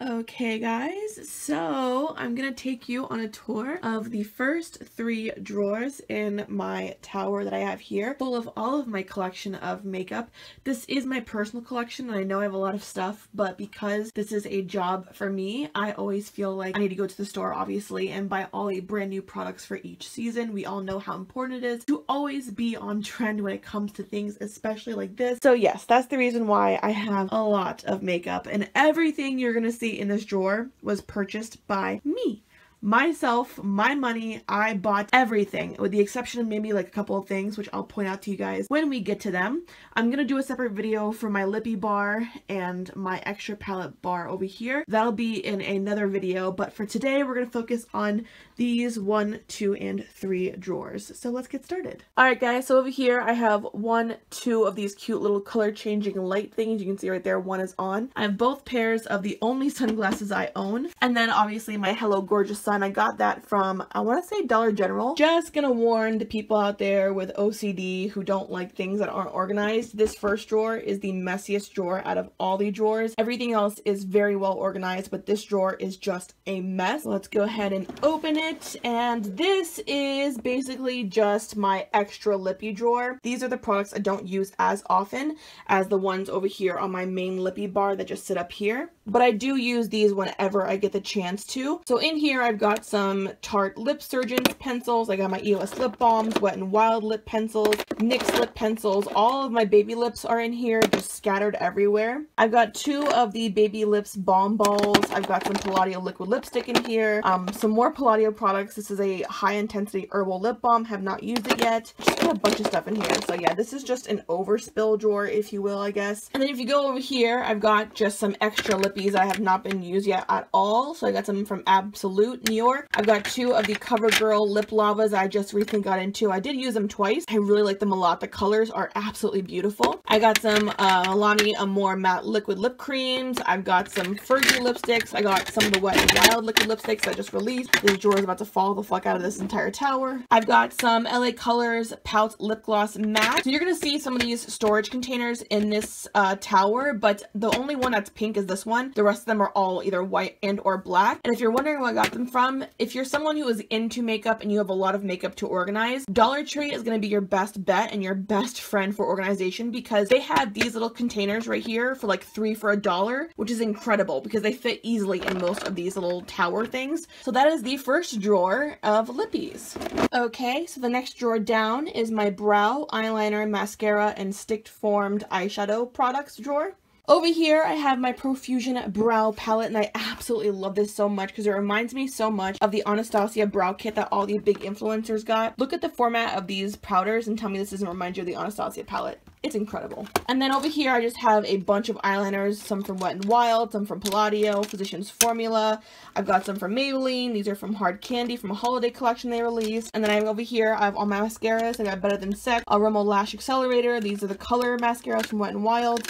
Okay guys, so I'm gonna take you on a tour of the first three drawers in my tower that I have here, full of all of my collection of makeup. This is my personal collection and I know I have a lot of stuff, but because this is a job for me, I always feel like I need to go to the store obviously and buy all the brand new products for each season. We all know how important it is to always be on trend when it comes to things, especially like this. So yes, that's the reason why I have a lot of makeup and everything you're gonna see in this drawer was purchased by me myself, my money, I bought everything with the exception of maybe like a couple of things which I'll point out to you guys when we get to them. I'm gonna do a separate video for my lippy bar and my extra palette bar over here. That'll be in another video but for today we're gonna focus on these one, two, and three drawers. So let's get started. Alright guys, so over here I have one, two of these cute little color changing light things. You can see right there one is on. I have both pairs of the only sunglasses I own and then obviously my Hello Gorgeous Sun. I got that from, I want to say Dollar General. Just gonna warn the people out there with OCD who don't like things that aren't organized. This first drawer is the messiest drawer out of all the drawers. Everything else is very well organized, but this drawer is just a mess. Let's go ahead and open it. And this is basically just my extra lippy drawer. These are the products I don't use as often as the ones over here on my main lippy bar that just sit up here. But I do use these whenever I get the chance to. So in here I've got some Tarte LipSurgence pencils. I got my EOS lip balms, Wet n Wild lip pencils, NYX lip pencils. All of my baby lips are in here, just scattered everywhere. I've got two of the Baby Lips Balm Balls. I've got some Palladio liquid lipstick in here. Um, some more Palladio products. This is a high intensity herbal lip balm. Have not used it yet. Just got a bunch of stuff in here. So yeah, this is just an overspill drawer, if you will, I guess. And then if you go over here, I've got just some extra lippies I have not been used yet at all. So I got some from Absolute New York. I've got two of the CoverGirl Lip Lavas I just recently got into. I did use them twice. I really like them a lot. The colors are absolutely beautiful. I got some uh, Milani Amore Matte Liquid Lip Creams. I've got some Fergie lipsticks. I got some of the Wet Wild Liquid Lipsticks I just released. This drawer is about to fall the fuck out of this entire tower. I've got some LA Colors Pout Lip Gloss Matte. So you're going to see some of these storage containers in this uh, tower, but the only one that's pink is this one. The rest of them are all either white and or black. And if you're wondering where I got them from, if you're someone who is into makeup and you have a lot of makeup to organize, Dollar Tree is going to be your best bet and your best friend for organization because they have these little containers right here for like three for a dollar, which is incredible because they fit easily in most of these little tower things. So that is the first drawer of lippies. Okay, so the next drawer down is my brow, eyeliner, mascara, and stick formed eyeshadow products drawer. Over here, I have my Profusion Brow Palette, and I absolutely love this so much because it reminds me so much of the Anastasia Brow Kit that all the big influencers got. Look at the format of these powders and tell me this doesn't remind you of the Anastasia palette. It's incredible. And then over here, I just have a bunch of eyeliners, some from Wet n Wild, some from Palladio, Physicians Formula. I've got some from Maybelline. These are from Hard Candy from a holiday collection they released. And then I'm over here, I have all my mascaras. I got Better Than Sex, a Rimmel Lash Accelerator. These are the color mascaras from Wet n Wild.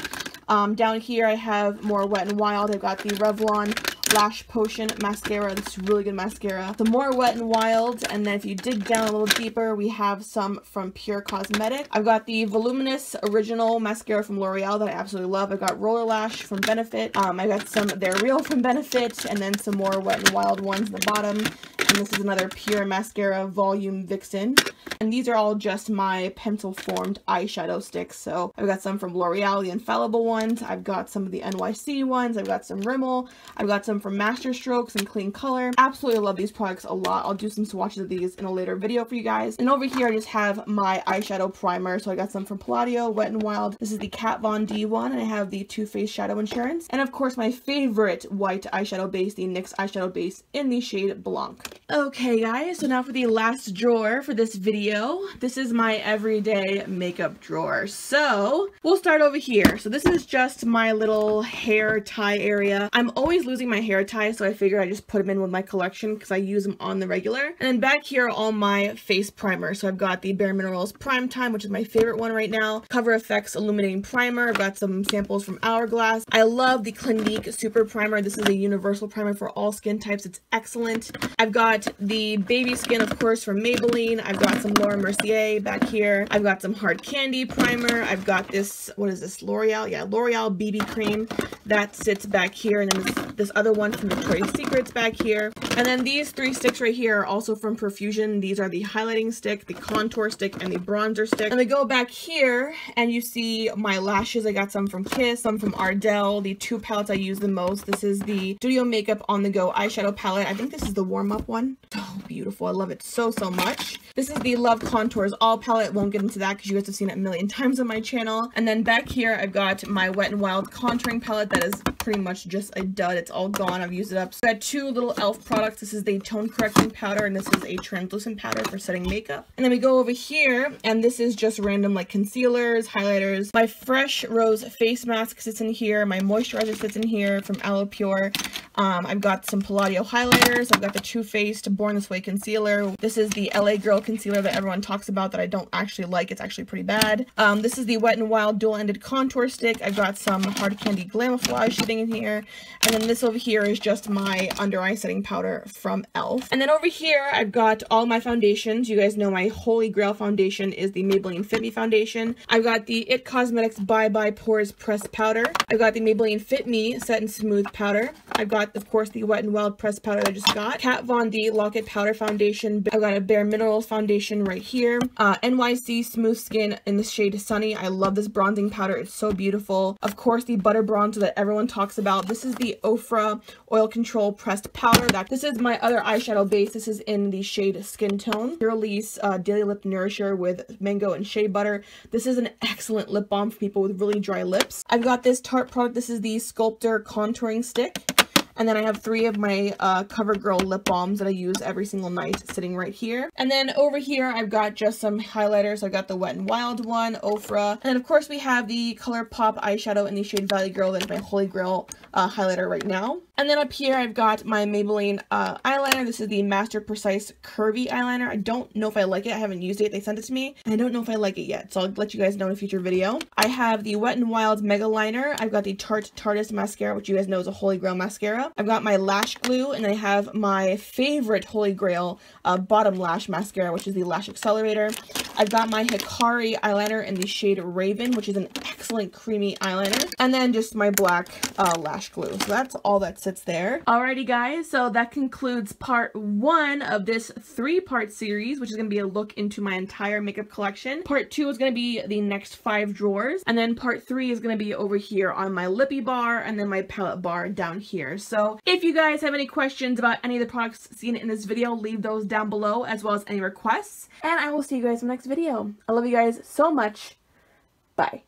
Um, down here I have more Wet n Wild. I've got the Revlon Lash Potion Mascara. This is really good mascara. Some more Wet n Wild. And then if you dig down a little deeper, we have some from Pure Cosmetic. I've got the Voluminous Original Mascara from L'Oreal that I absolutely love. I've got Roller Lash from Benefit. Um, I got some They're Real from Benefit. And then some more Wet n Wild ones at the bottom. And this is another Pure Mascara Volume Vixen. And these are all just my pencil formed eyeshadow sticks. So I've got some from L'Oreal, the Infallible ones. I've got some of the NYC ones. I've got some Rimmel. I've got some from Masterstrokes and Clean Color. Absolutely love these products a lot. I'll do some swatches of these in a later video for you guys. And over here I just have my eyeshadow primer. So I got some from Palladio, Wet n Wild. This is the Kat Von D one. And I have the Too Faced Shadow Insurance. And of course my favorite white eyeshadow base, the NYX eyeshadow base in the shade Blanc. Okay guys, so now for the last drawer for this video. This is my everyday makeup drawer. So we'll start over here. So this is just my little hair tie area. I'm always losing my hair ties, so I figured I just put them in with my collection because I use them on the regular. And then back here are all my face primer. So I've got the Bare Minerals Prime Time, which is my favorite one right now. Cover FX Illuminating Primer. I've got some samples from Hourglass. I love the Clinique Super Primer. This is a universal primer for all skin types. It's excellent. I've got got the baby skin, of course, from Maybelline. I've got some Laura Mercier back here. I've got some hard candy primer. I've got this, what is this, L'Oreal? Yeah, L'Oreal BB cream that sits back here. And then this, this other one from Victoria's Secrets back here. And then these three sticks right here are also from Profusion. These are the highlighting stick, the contour stick, and the bronzer stick. And they go back here and you see my lashes. I got some from Kiss, some from Ardell, the two palettes I use the most. This is the Studio Makeup On The Go eyeshadow palette. I think this is the warm-up one. So beautiful. I love it so, so much. This is the Love Contours All palette. Won't get into that because you guys have seen it a million times on my channel. And then back here, I've got my Wet n Wild contouring palette that is pretty much just a dud. It's all gone. I've used it up. So I got two little e.l.f. products. This is the tone correcting powder and this is a translucent powder for setting makeup. And then we go over here and this is just random like concealers, highlighters. My Fresh Rose face mask sits in here. My moisturizer sits in here from Aloe Pure. Um, I've got some Palladio highlighters. I've got the Too Faced Born This Way concealer. This is the LA Girl concealer that everyone talks about that I don't actually like. It's actually pretty bad. Um, this is the Wet n Wild dual-ended contour stick. I've got some Hard Candy Glamouflage sitting in here. And then this over here is just my under eye setting powder from e.l.f. And then over here, I've got all my foundations. You guys know my holy grail foundation is the Maybelline Fit Me foundation. I've got the IT Cosmetics Bye Bye Pores Pressed Powder. I've got the Maybelline Fit Me Set and Smooth Powder. I've got, of course, the Wet n Wild Pressed Powder I just got. Kat Von D Lock-It Powder Foundation. I've got a Bare Minerals foundation right here. Uh, NYC Smooth Skin in the shade Sunny. I love this bronzing powder. It's so beautiful. Of course, the Butter Bronzer that everyone talks about. This is the Ofra Oil Control Pressed Powder. That This is my other eyeshadow base. This is in the shade Skin Tone. Purlisse uh, Daily Lip Nourisher with mango and shea butter. This is an excellent lip balm for people with really dry lips. I've got this Tarte product. This is the Sculptor Contouring Stick. And then I have three of my uh, CoverGirl lip balms that I use every single night sitting right here. And then over here, I've got just some highlighters. I've got the Wet n Wild one, Ofra. And then of course we have the ColourPop eyeshadow in the shade Valley Girl. That is my holy grail uh, highlighter right now. And then up here, I've got my Maybelline uh, eyeliner. This is the Master Precise Curvy Eyeliner. I don't know if I like it. I haven't used it. They sent it to me. And I don't know if I like it yet. So I'll let you guys know in a future video. I have the Wet n Wild Mega Liner. I've got the Tarte Tarteist Mascara, which you guys know is a holy grail mascara. I've got my lash glue and I have my favorite holy grail uh, bottom lash mascara, which is the Lash Accelerator. I've got my Hikari eyeliner in the shade Raven, which is an excellent creamy eyeliner. And then just my black uh, lash glue. So that's all that sits there. Alrighty guys, so that concludes part one of this three-part series, which is going to be a look into my entire makeup collection. Part two is going to be the next five drawers. And then part three is going to be over here on my lippy bar and then my palette bar down here. So if you guys have any questions about any of the products seen in this video, leave those down below as well as any requests. And I will see you guys in the next video. I love you guys so much. Bye.